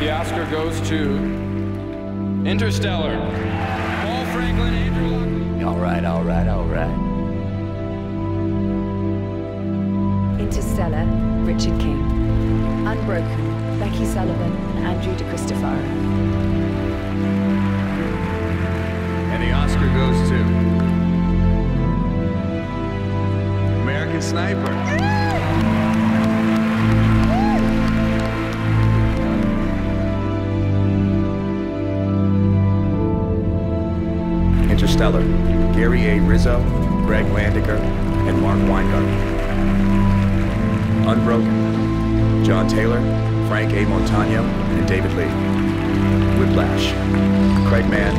The Oscar goes to Interstellar. Paul Franklin, Andrew Lockley. All right, all right, all right. Interstellar, Richard King. Unbroken, Becky Sullivan and Andrew De Cristofaro. And the Oscar goes to American Sniper. Interstellar, Gary A. Rizzo, Gregg Landaker, and Mark Weingart. Unbroken, Jon Taylor, Frank A. Montano, and David Lee. Whiplash, Craig Mann,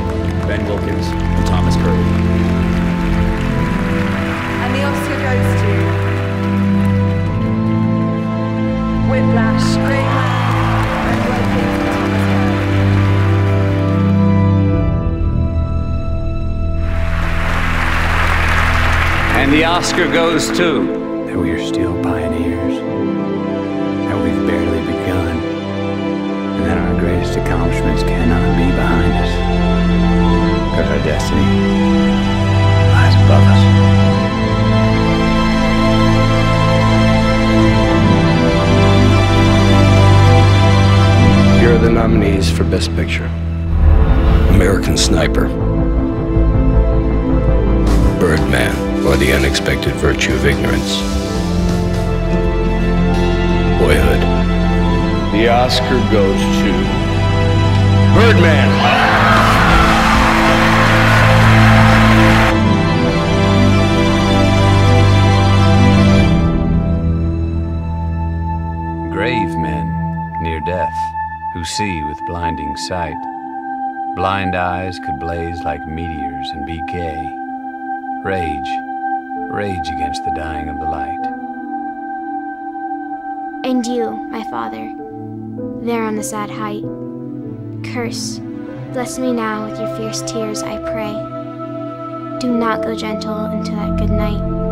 Ben Wilkins, and Thomas Curley. And the Oscar goes to that we are still pioneers, that we've barely begun, and that our greatest accomplishments cannot be behind us, because our destiny lies above us. Here are the nominees for Best Picture. American Sniper, Birdman, or The Unexpected Virtue of Ignorance, Boyhood. The Oscar goes to Birdman. Grave men near death, who see with blinding sight. Blind eyes could blaze like meteors and be gay. Rage, rage against the dying of the light. And you, my father, there on the sad height, curse, bless me now with your fierce tears, I pray. Do not go gentle into that good night.